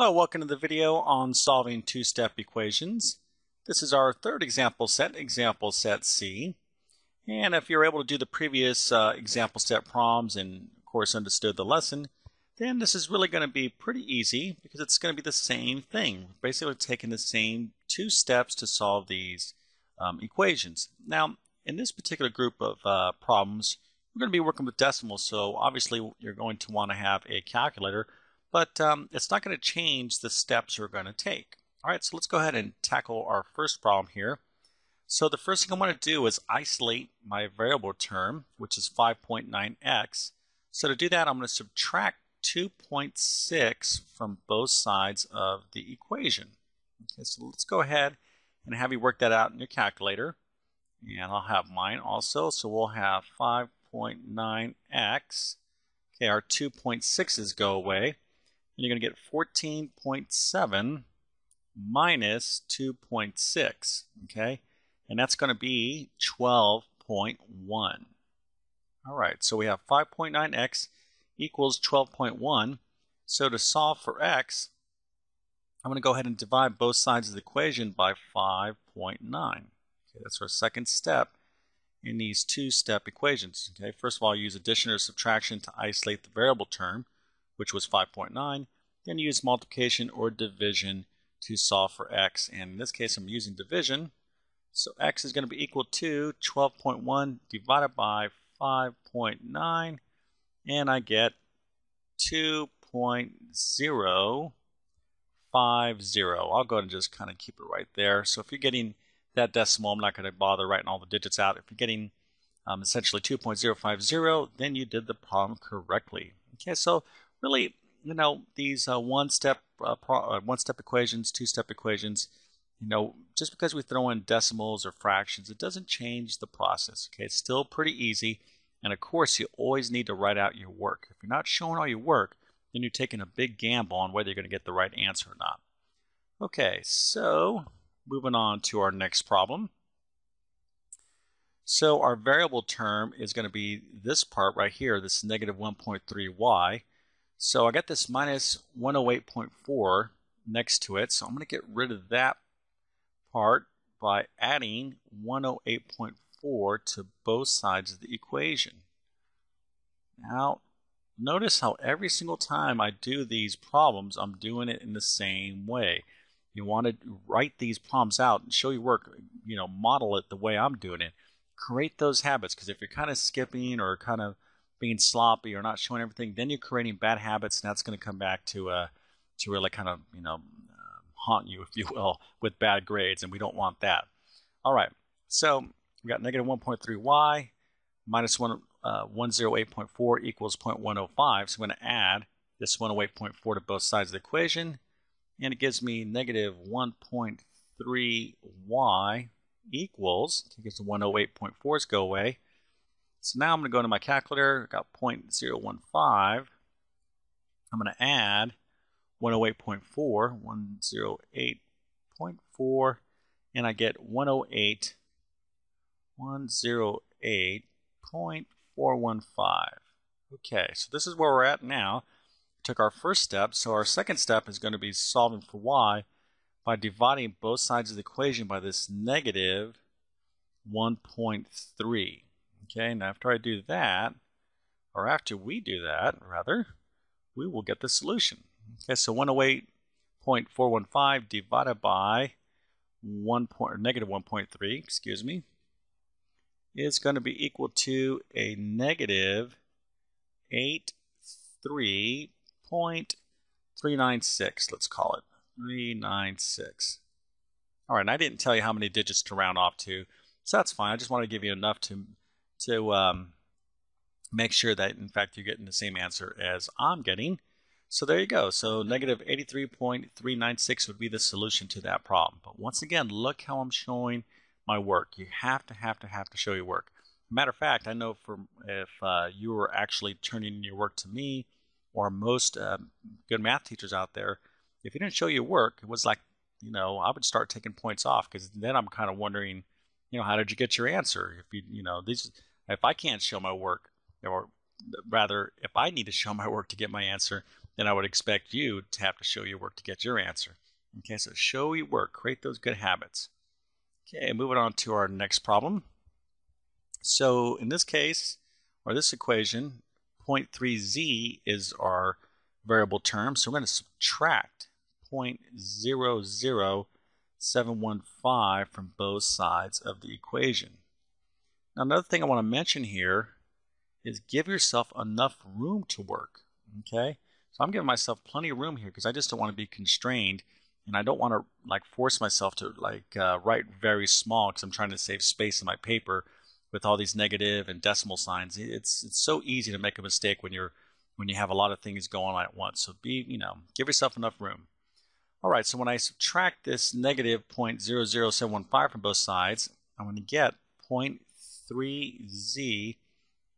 Hello, welcome to the video on solving two-step equations. This is our third example set, example set C. And if you're able to do the previous uh, example set problems and of course understood the lesson, then this is really going to be pretty easy because it's going to be the same thing. Basically taking the same two steps to solve these um, equations. Now, in this particular group of uh, problems, we're going to be working with decimals, so obviously you're going to want to have a calculator but um, it's not going to change the steps we're going to take. All right, so let's go ahead and tackle our first problem here. So the first thing I want to do is isolate my variable term, which is 5.9x. So to do that, I'm going to subtract 2.6 from both sides of the equation. Okay, so let's go ahead and have you work that out in your calculator. And I'll have mine also. So we'll have 5.9x. Okay, our 2.6's go away and you're going to get 14.7 minus 2.6, okay? And that's going to be 12.1. All right, so we have 5.9x equals 12.1. So to solve for x, I'm going to go ahead and divide both sides of the equation by 5.9. Okay, that's our second step in these two-step equations. Okay, first of all, use addition or subtraction to isolate the variable term which was 5.9, then use multiplication or division to solve for x. And in this case, I'm using division. So x is going to be equal to 12.1 divided by 5.9, and I get 2.050. I'll go and just kind of keep it right there. So if you're getting that decimal, I'm not going to bother writing all the digits out. If you're getting um, essentially 2.050, then you did the problem correctly. Okay, so really, you know, these uh, one-step uh, uh, one-step equations, two-step equations, you know, just because we throw in decimals or fractions, it doesn't change the process. Okay, it's still pretty easy. And of course, you always need to write out your work. If you're not showing all your work, then you're taking a big gamble on whether you're going to get the right answer or not. Okay, so moving on to our next problem. So our variable term is going to be this part right here, this negative 1.3y. So I got this minus 108.4 next to it. So I'm going to get rid of that part by adding 108.4 to both sides of the equation. Now, notice how every single time I do these problems, I'm doing it in the same way. You want to write these problems out and show your work, you know, model it the way I'm doing it. Create those habits because if you're kind of skipping or kind of being sloppy or not showing everything, then you're creating bad habits, and that's going to come back to uh, to really kind of you know uh, haunt you, if you will, with bad grades, and we don't want that. All right, so we got negative 1.3y minus 1, uh, 108.4 equals 0.105. So I'm going to add this 108.4 to both sides of the equation, and it gives me negative 1.3y equals, I think it's the 108.4's go away, so now I'm going to go to my calculator. I got 0.015. I'm going to add 108.4, 108.4, and I get 108, 108.415. Okay, so this is where we're at now. We took our first step, so our second step is going to be solving for y by dividing both sides of the equation by this negative 1.3. Okay, now after I do that, or after we do that, rather, we will get the solution. Okay, so 108.415 divided by 1 point, negative 1.3, excuse me, is going to be equal to a negative 83.396, let's call it. 396. All right, and I didn't tell you how many digits to round off to, so that's fine. I just want to give you enough to to um, make sure that in fact you're getting the same answer as I'm getting. So there you go. So negative 83.396 would be the solution to that problem. But once again, look how I'm showing my work. You have to, have to, have to show your work. Matter of fact, I know for if uh, you were actually turning in your work to me or most uh, good math teachers out there, if you didn't show your work, it was like, you know, I would start taking points off because then I'm kind of wondering, you know, how did you get your answer? If you, you know, these if I can't show my work, or rather, if I need to show my work to get my answer, then I would expect you to have to show your work to get your answer. Okay, so show your work, create those good habits. Okay, moving on to our next problem. So in this case, or this equation, 0.3z is our variable term, so we're going to subtract 0.00715 from both sides of the equation. Another thing I want to mention here is give yourself enough room to work, okay? So I'm giving myself plenty of room here because I just don't want to be constrained and I don't want to like force myself to like uh, write very small because I'm trying to save space in my paper with all these negative and decimal signs. It's it's so easy to make a mistake when you're when you have a lot of things going on at once. So be you know give yourself enough room. All right, so when I subtract this negative 0.00715 from both sides, I'm going to get 0.3z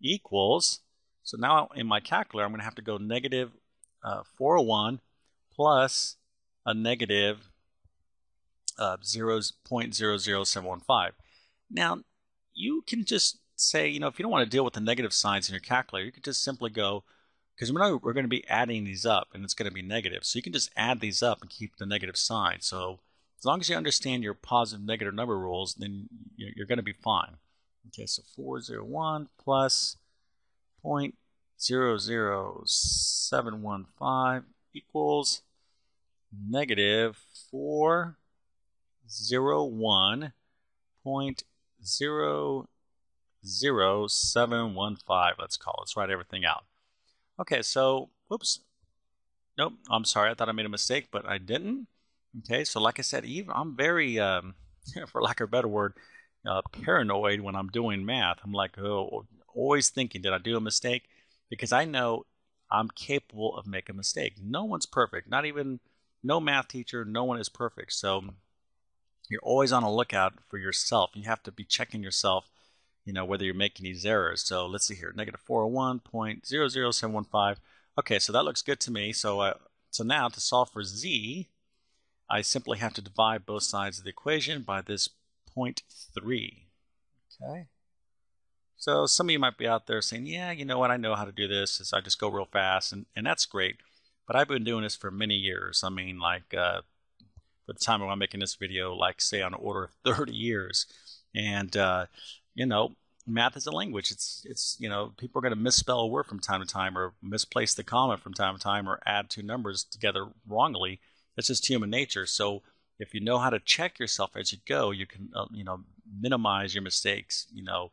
equals. So now in my calculator, I'm going to have to go negative uh, 401 plus a negative uh, 0.00715. Now, you can just say, you know, if you don't want to deal with the negative signs in your calculator, you can just simply go, because we're, we're going to be adding these up and it's going to be negative. So you can just add these up and keep the negative sign. So as long as you understand your positive negative number rules, then you're going to be fine. Okay, so 401 plus 0.00715 equals negative 401.00715, let's call it. Let's write everything out. Okay, so, whoops. Nope, I'm sorry. I thought I made a mistake, but I didn't. Okay, so like I said, even I'm very, um, for lack of a better word, uh, paranoid when I'm doing math. I'm like, oh, always thinking, did I do a mistake? Because I know I'm capable of making a mistake. No one's perfect. Not even no math teacher, no one is perfect. So you're always on a lookout for yourself. You have to be checking yourself, you know, whether you're making these errors. So let's see here, negative 401.00715. Okay, so that looks good to me. So, uh, so now to solve for z, I simply have to divide both sides of the equation by this 0.3. Okay. So some of you might be out there saying, yeah, you know what, I know how to do this. Is I just go real fast, and, and that's great. But I've been doing this for many years. I mean, like, uh, for the time I'm making this video, like, say, on order of 30 years. And, uh, you know, math is a language. It's, it's you know, people are going to misspell a word from time to time or misplace the comma from time to time or add two numbers together wrongly. It's just human nature. So if you know how to check yourself as you go, you can, uh, you know, minimize your mistakes, you know,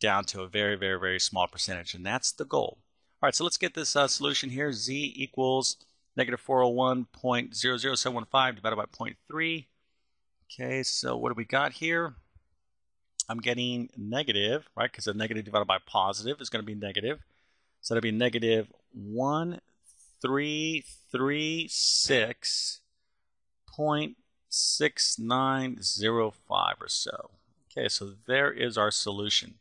down to a very, very, very small percentage. And that's the goal. All right, so let's get this uh, solution here. Z equals negative 401.00715 divided by 0.3. Okay, so what do we got here? I'm getting negative, right? Because a negative divided by positive is going to be negative. So that'll be negative 1336.6905 or so. Okay, so there is our solution.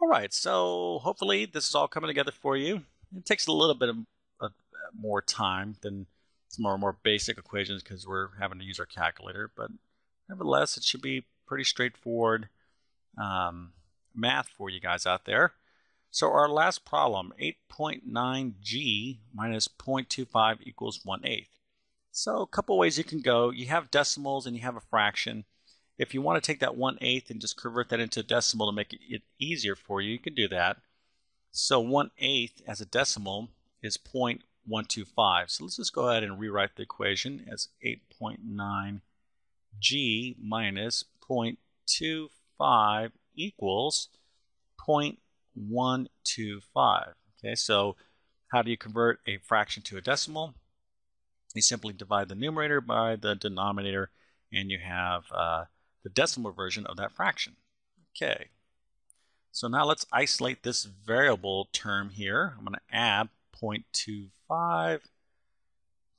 All right, so hopefully this is all coming together for you. It takes a little bit of, of more time than some more more basic equations because we're having to use our calculator, but nevertheless, it should be pretty straightforward um, math for you guys out there. So our last problem, 8.9g minus 0.25 equals 1 eighth. So a couple ways you can go. You have decimals and you have a fraction. If you want to take that 1 8th and just convert that into a decimal to make it easier for you, you can do that. So 1 8th as a decimal is 0.125. So let's just go ahead and rewrite the equation as 8.9 g minus 0.25 equals 0.125. Okay, so how do you convert a fraction to a decimal? You simply divide the numerator by the denominator and you have uh, the decimal version of that fraction. Okay, so now let's isolate this variable term here. I'm going to add 0.25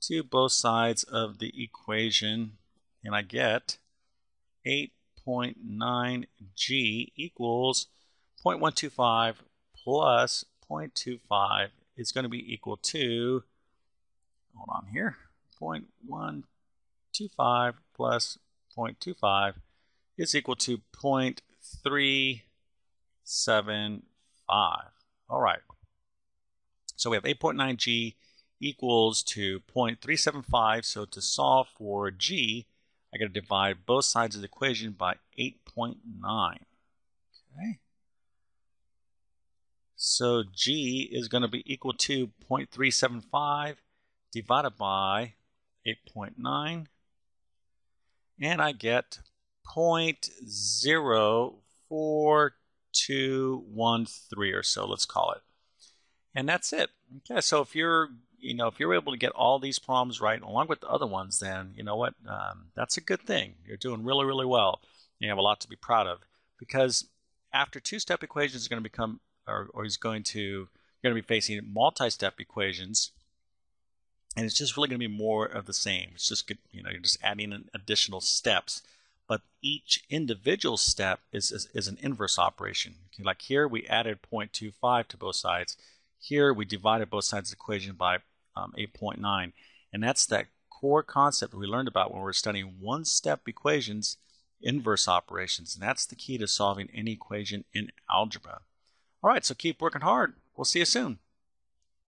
to both sides of the equation, and I get 8.9g equals 0.125 plus 0.25 is going to be equal to, hold on here, 0.125 plus 0.25 is equal to 0.375. All right. So we have 8.9g equals to 0.375. So to solve for g, I got to divide both sides of the equation by 8.9. Okay. So g is going to be equal to 0.375 divided by 8.9. And I get 0.04213 or so, let's call it. And that's it. Okay, so if you're you know, if you're able to get all these problems right along with the other ones, then you know what? Um, that's a good thing. You're doing really, really well. You have a lot to be proud of because after two-step equations are going to become, or, or is going to, you're going to be facing multi-step equations, and it's just really going to be more of the same. It's just you know, you're just adding in additional steps, but each individual step is is, is an inverse operation. Like here, we added 0.25 to both sides. Here, we divided both sides of the equation by um, 8.9. And that's that core concept we learned about when we are studying one-step equations, inverse operations. And that's the key to solving any equation in algebra. All right, so keep working hard. We'll see you soon.